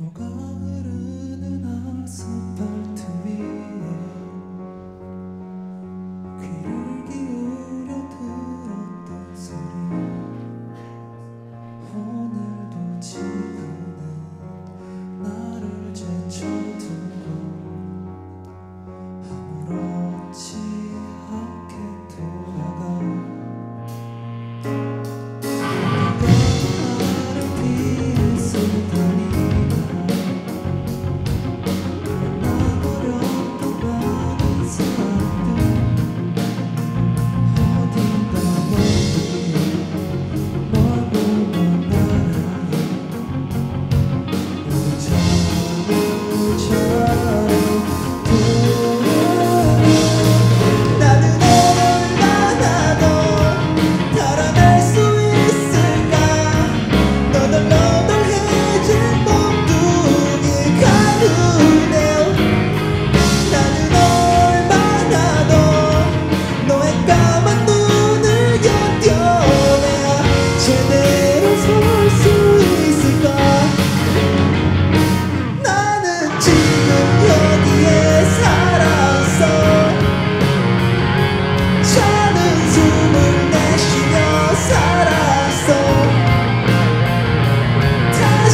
너가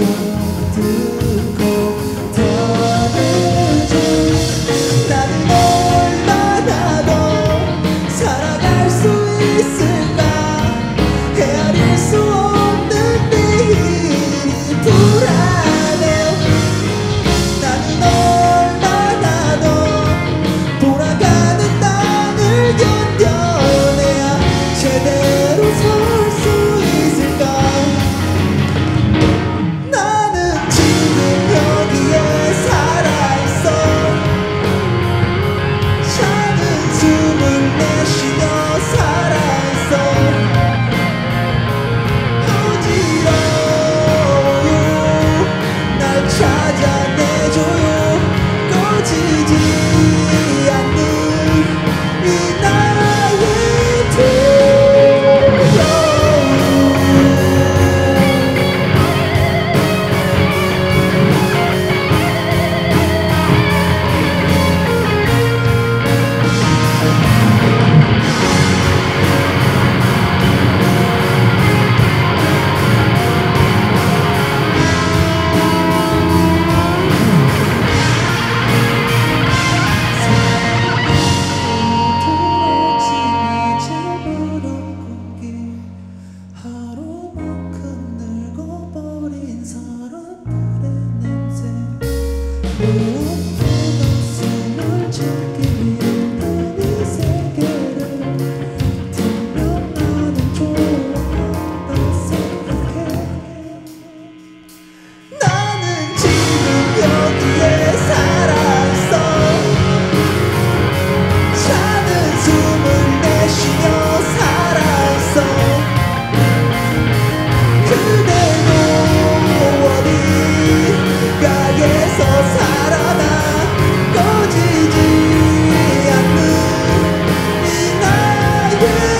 to do yeah.